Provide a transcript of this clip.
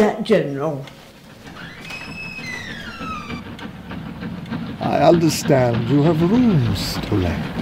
that, General. I understand you have rooms to let.